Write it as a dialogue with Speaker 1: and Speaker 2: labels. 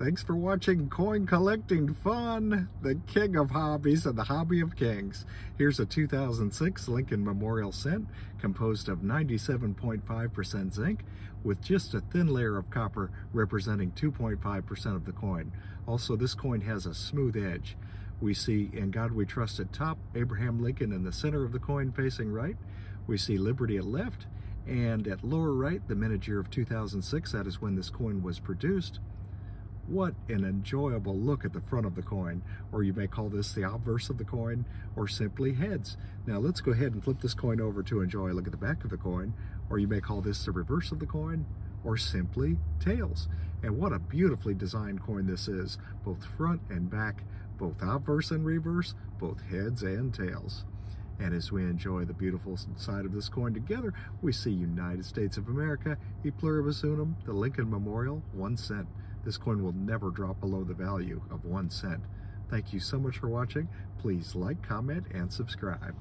Speaker 1: Thanks for watching Coin Collecting Fun, the king of hobbies and the hobby of kings. Here's a 2006 Lincoln Memorial cent composed of 97.5% zinc with just a thin layer of copper representing 2.5% of the coin. Also, this coin has a smooth edge. We see In God We Trust at top, Abraham Lincoln in the center of the coin facing right. We see Liberty at left, and at lower right, the minute year of 2006, that is when this coin was produced. What an enjoyable look at the front of the coin, or you may call this the obverse of the coin, or simply heads. Now let's go ahead and flip this coin over to enjoy a look at the back of the coin, or you may call this the reverse of the coin, or simply tails. And what a beautifully designed coin this is, both front and back, both obverse and reverse, both heads and tails. And as we enjoy the beautiful side of this coin together, we see United States of America, e pluribus unum, the Lincoln Memorial, one cent. This coin will never drop below the value of one cent. Thank you so much for watching. Please like, comment, and subscribe.